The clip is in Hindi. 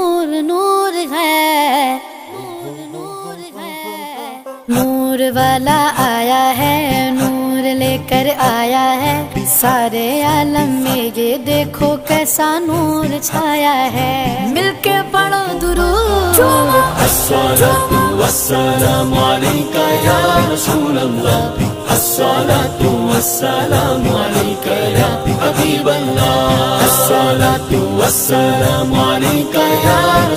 नूर नूर है, नूर नूर वाला आया है, नूर लेकर आया है। सारे आलम में ये देखो कैसा नूर छाया है। मिलके पढ़ो वस्सलामु अलैका या रसूल अल्लाह अस्सलातु